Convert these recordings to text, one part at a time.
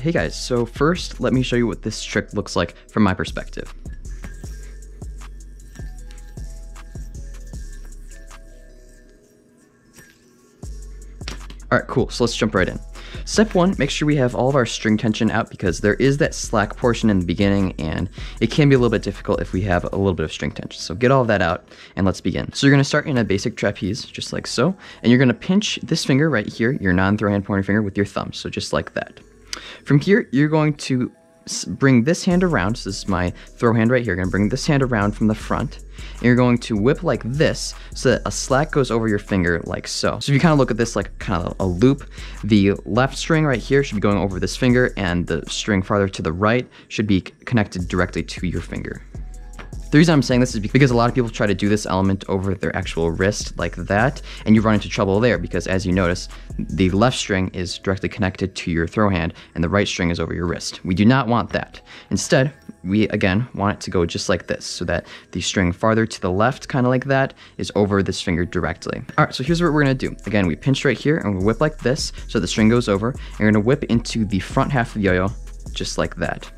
Hey guys, so first let me show you what this trick looks like from my perspective. Alright, cool, so let's jump right in. Step one, make sure we have all of our string tension out because there is that slack portion in the beginning and it can be a little bit difficult if we have a little bit of string tension. So get all of that out and let's begin. So you're gonna start in a basic trapeze, just like so, and you're gonna pinch this finger right here, your non-throw hand pointer finger with your thumb, so just like that. From here, you're going to bring this hand around. So this is my throw hand right here. You're gonna bring this hand around from the front. And you're going to whip like this so that a slack goes over your finger like so. So if you kind of look at this like kind of a loop, the left string right here should be going over this finger and the string farther to the right should be connected directly to your finger. The reason I'm saying this is because a lot of people try to do this element over their actual wrist like that, and you run into trouble there because as you notice, the left string is directly connected to your throw hand and the right string is over your wrist. We do not want that. Instead, we again want it to go just like this so that the string farther to the left, kind of like that, is over this finger directly. All right, so here's what we're gonna do. Again, we pinch right here and we whip like this so the string goes over, and you're gonna whip into the front half of the yo-yo just like that.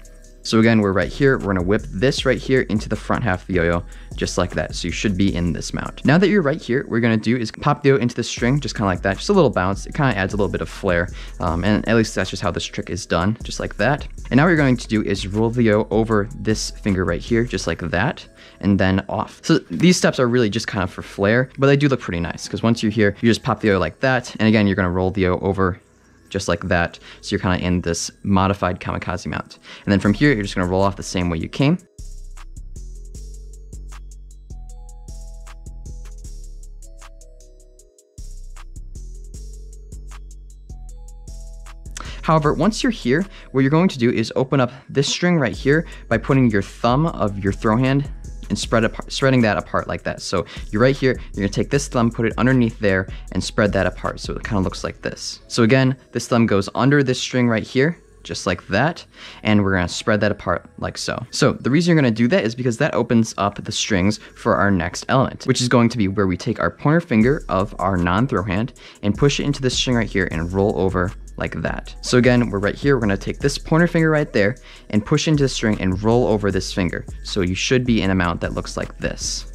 So again, we're right here. We're gonna whip this right here into the front half of the yo-yo, just like that. So you should be in this mount. Now that you're right here, what we're gonna do is pop the yo into the string, just kind of like that. Just a little bounce. It kind of adds a little bit of flair. Um, and at least that's just how this trick is done, just like that. And now what you're going to do is roll the yo over this finger right here, just like that, and then off. So these steps are really just kind of for flair, but they do look pretty nice because once you're here, you just pop the yo like that. And again, you're gonna roll the yo over just like that. So you're kind of in this modified kamikaze mount. And then from here, you're just gonna roll off the same way you came. However, once you're here, what you're going to do is open up this string right here by putting your thumb of your throw hand and spread apart, spreading that apart like that. So you're right here, you're gonna take this thumb, put it underneath there, and spread that apart. So it kind of looks like this. So again, this thumb goes under this string right here, just like that. And we're gonna spread that apart like so. So the reason you're gonna do that is because that opens up the strings for our next element, which is going to be where we take our pointer finger of our non-throw hand and push it into this string right here and roll over like that. So again, we're right here, we're gonna take this pointer finger right there and push into the string and roll over this finger. So you should be in a mount that looks like this.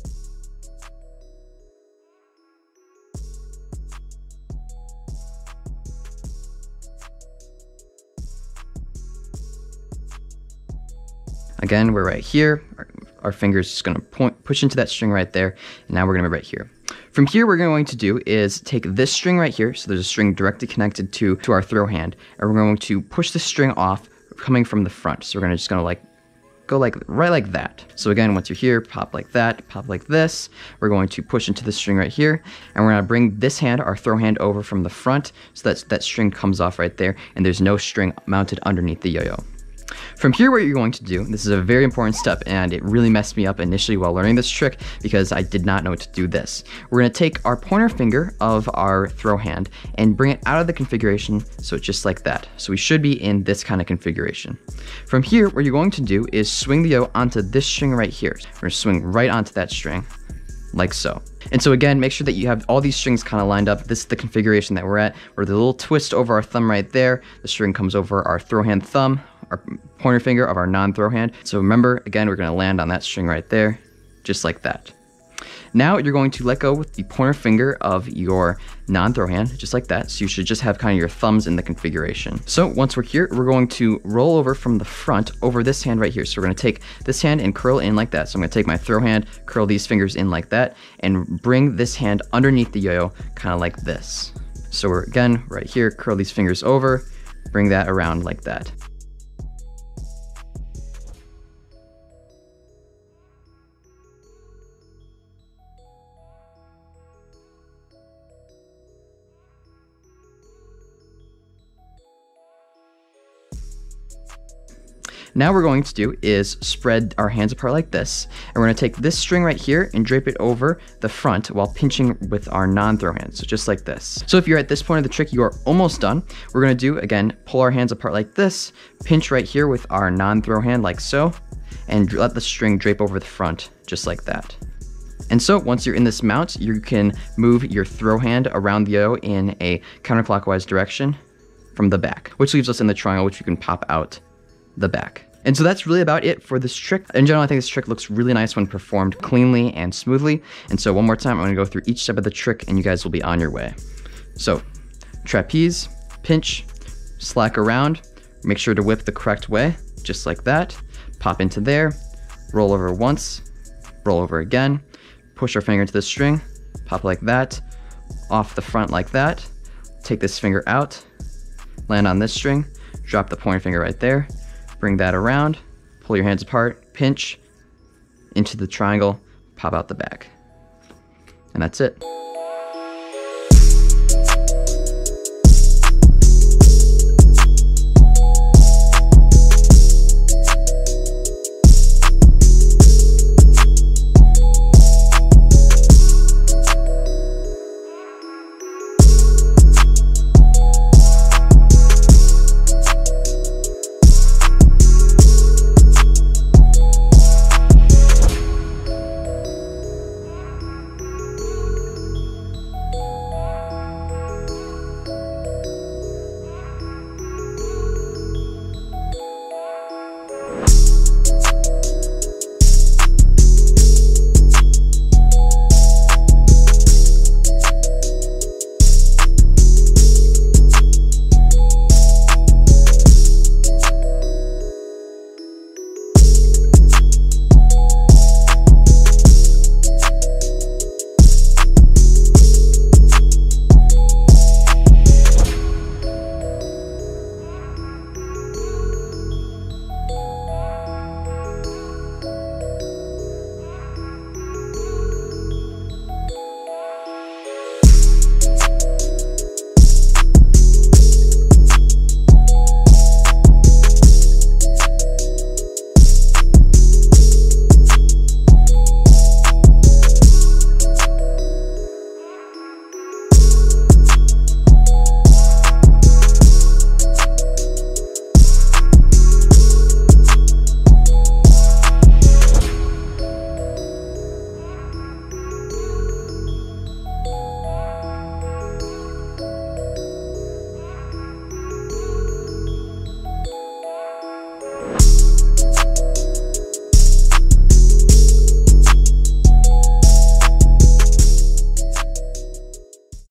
Again, we're right here. Our, our finger's just gonna point, push into that string right there. And now we're gonna be right here. From here, what we're going to do is take this string right here. So there's a string directly connected to, to our throw hand. And we're going to push the string off coming from the front. So we're gonna just gonna like go like right like that. So again, once you're here, pop like that, pop like this. We're going to push into the string right here, and we're gonna bring this hand, our throw hand, over from the front, so that that string comes off right there, and there's no string mounted underneath the yo-yo. From here, what you're going to do, this is a very important step, and it really messed me up initially while learning this trick because I did not know to do this. We're going to take our pointer finger of our throw hand and bring it out of the configuration, so just like that. So we should be in this kind of configuration. From here, what you're going to do is swing the yo onto this string right here. We're to swing right onto that string, like so. And so again, make sure that you have all these strings kind of lined up. This is the configuration that we're at, where the little twist over our thumb right there, the string comes over our throw hand thumb, our pointer finger of our non-throw hand. So remember, again, we're gonna land on that string right there, just like that. Now you're going to let go with the pointer finger of your non-throw hand, just like that. So you should just have kind of your thumbs in the configuration. So once we're here, we're going to roll over from the front over this hand right here. So we're gonna take this hand and curl in like that. So I'm gonna take my throw hand, curl these fingers in like that, and bring this hand underneath the yo-yo, kind of like this. So we're again, right here, curl these fingers over, bring that around like that. Now we're going to do is spread our hands apart like this. And we're gonna take this string right here and drape it over the front while pinching with our non-throw hand. So just like this. So if you're at this point of the trick, you are almost done. We're gonna do, again, pull our hands apart like this, pinch right here with our non-throw hand like so, and let the string drape over the front just like that. And so once you're in this mount, you can move your throw hand around the yo in a counterclockwise direction from the back, which leaves us in the triangle, which you can pop out the back. And so that's really about it for this trick. In general, I think this trick looks really nice when performed cleanly and smoothly. And so one more time, I'm gonna go through each step of the trick and you guys will be on your way. So trapeze, pinch, slack around, make sure to whip the correct way, just like that. Pop into there, roll over once, roll over again, push our finger into the string, pop like that, off the front like that, take this finger out, land on this string, drop the pointer finger right there, bring that around, pull your hands apart, pinch into the triangle, pop out the back. And that's it.